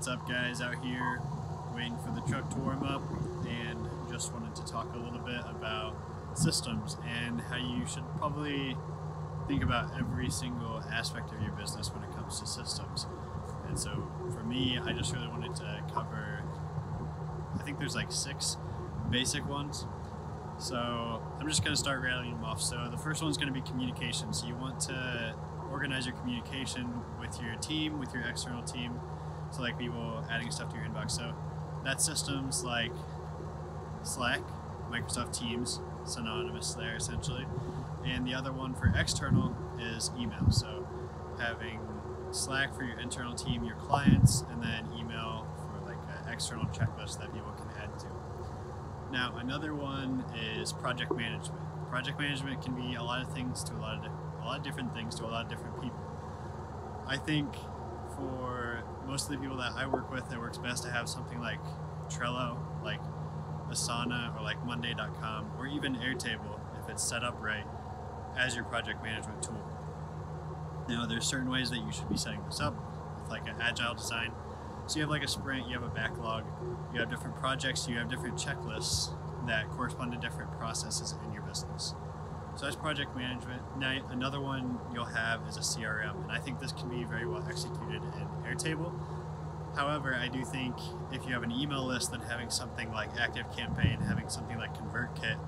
What's up guys out here waiting for the truck to warm up and just wanted to talk a little bit about systems and how you should probably think about every single aspect of your business when it comes to systems. And so for me, I just really wanted to cover, I think there's like six basic ones. So I'm just going to start rattling them off. So the first one's going to be communication. So you want to organize your communication with your team, with your external team, so like people adding stuff to your inbox. So that systems like Slack, Microsoft Teams, synonymous there essentially. And the other one for external is email. So having Slack for your internal team, your clients, and then email for like an external checklist that people can add to. Now another one is project management. Project management can be a lot of things to a lot of a lot of different things to a lot of different people. I think for most of the people that I work with, it works best to have something like Trello, like Asana, or like Monday.com, or even Airtable if it's set up right as your project management tool. Now, there's certain ways that you should be setting this up with like an agile design. So you have like a sprint, you have a backlog, you have different projects, you have different checklists that correspond to different processes in your business. So that's project management. Now another one you'll have is a CRM, and I think this can be very well executed in Airtable. However, I do think if you have an email list, then having something like ActiveCampaign, having something like ConvertKit,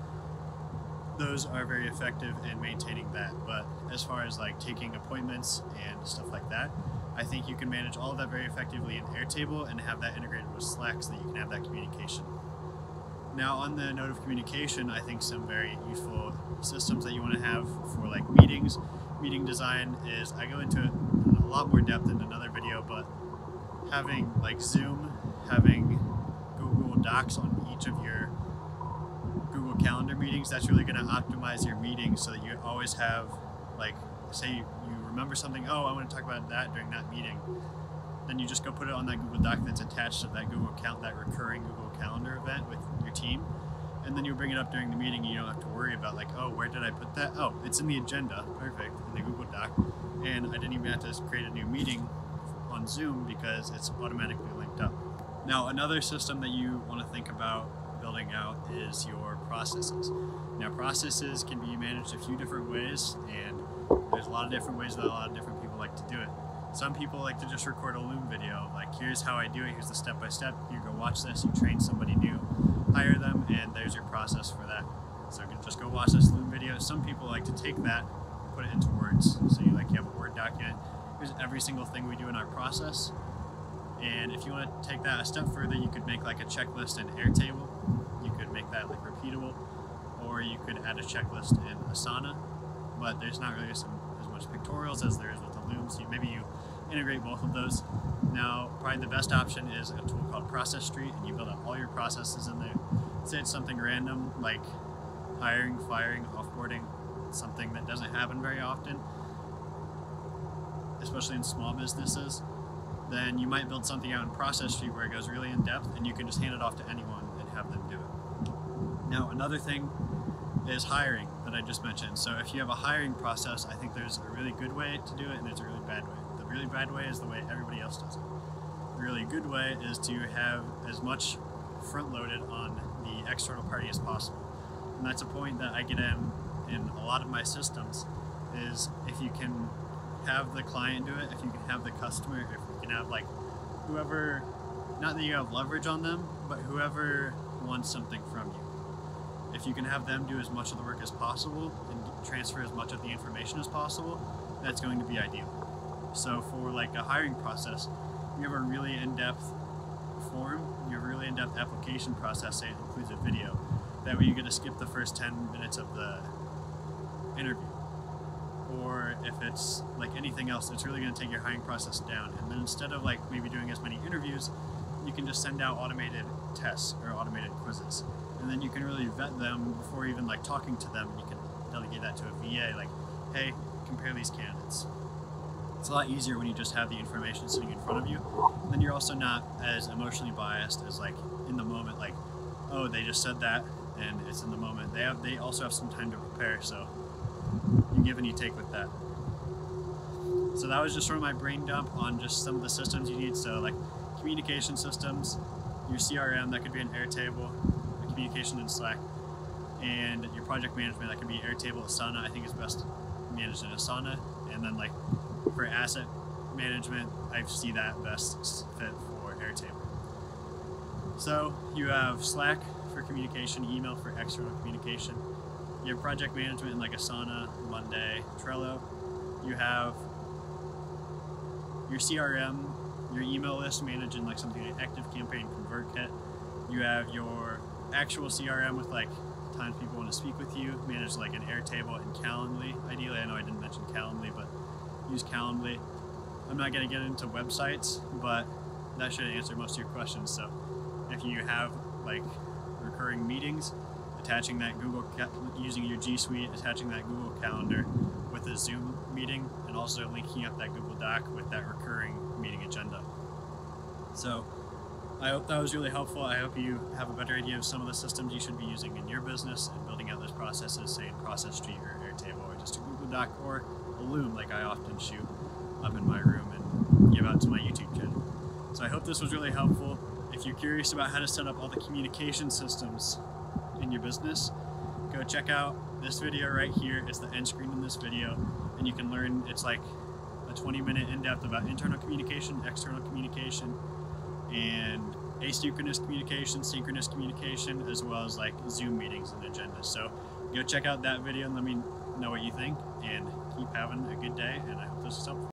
those are very effective in maintaining that. But as far as like taking appointments and stuff like that, I think you can manage all of that very effectively in Airtable and have that integrated with Slack so that you can have that communication. Now, on the note of communication, I think some very useful systems that you want to have for like meetings, meeting design is I go into a lot more depth in another video, but having like Zoom, having Google Docs on each of your Google Calendar meetings, that's really going to optimize your meetings so that you always have like say you remember something, oh, I want to talk about that during that meeting. Then you just go put it on that Google Doc that's attached to that Google account, that recurring Google Calendar team. And then you bring it up during the meeting. And you don't have to worry about like, oh, where did I put that? Oh, it's in the agenda. Perfect. In the Google Doc. And I didn't even have to create a new meeting on Zoom because it's automatically linked up. Now, another system that you want to think about building out is your processes. Now, processes can be managed a few different ways, and there's a lot of different ways that a lot of different people like to do it. Some people like to just record a Loom video, like here's how I do it, here's the step by step, you go watch this, you train somebody new, hire them, and there's your process for that. So you can just go watch this video. Some people like to take that, put it into words. So you like you have a Word document, here's every single thing we do in our process. And if you want to take that a step further, you could make like a checklist in Airtable. You could make that like repeatable, or you could add a checklist in Asana. But there's not really some, as much pictorials as there is with the Loom. So maybe you integrate both of those. Now, probably the best option is a tool called Process Street, and you build out all your processes in there. Say it's something random like hiring, firing, offboarding, something that doesn't happen very often, especially in small businesses. Then you might build something out in Process Street where it goes really in depth, and you can just hand it off to anyone and have them do it. Now, another thing is hiring that I just mentioned. So if you have a hiring process, I think there's a really good way to do it and there's a really bad way. Really bad way is the way everybody else does it. Really good way is to have as much front loaded on the external party as possible. And that's a point that I get in in a lot of my systems is if you can have the client do it, if you can have the customer, if you can have like whoever, not that you have leverage on them, but whoever wants something from you if you can have them do as much of the work as possible and transfer as much of the information as possible, that's going to be ideal. So for like a hiring process, you have a really in-depth form, you have a really in-depth application process, it includes a video. That way you get to skip the first 10 minutes of the interview. Or if it's like anything else, it's really going to take your hiring process down. And then instead of like maybe doing as many interviews, you can just send out automated tests or automated quizzes and then you can really vet them before even like talking to them. And you can delegate that to a VA, like, hey, compare these candidates. It's a lot easier when you just have the information sitting in front of you. Then you're also not as emotionally biased as like in the moment, like, oh, they just said that, and it's in the moment. They have, they also have some time to prepare, so you give and you take with that. So that was just sort of my brain dump on just some of the systems you need. So like communication systems, your CRM, that could be an Airtable, a communication in Slack, and your project management, that could be Airtable, Asana, I think is best managed in Asana, and then like for asset management, I see that best fit for Airtable. So you have Slack for communication, email for external communication. You have project management in like Asana, Monday, Trello. You have your CRM, your email list managed in like something like ActiveCampaign, ConvertKit. You have your actual CRM with like times people want to speak with you, managed like an Airtable and Calendly. Ideally, I know I didn't mention Calendly, but use Calendly. I'm not going to get into websites, but that should answer most of your questions. So if you have like recurring meetings, attaching that Google using your G Suite, attaching that Google Calendar with a Zoom meeting, and also linking up that Google Doc with that recurring meeting agenda. So I hope that was really helpful. I hope you have a better idea of some of the systems you should be using in your business and building out those processes, say in Process Street or Airtable or just a Google Doc or a Loom like I often shoot up in my room and give out to my YouTube channel. So I hope this was really helpful. If you're curious about how to set up all the communication systems in your business, go check out this video right here. It's the end screen in this video, and you can learn, it's like a 20 minute in-depth about internal communication, external communication, and asynchronous communication, synchronous communication, as well as like Zoom meetings and agendas. So go check out that video and let me know what you think, and keep having a good day, and I hope this is helpful.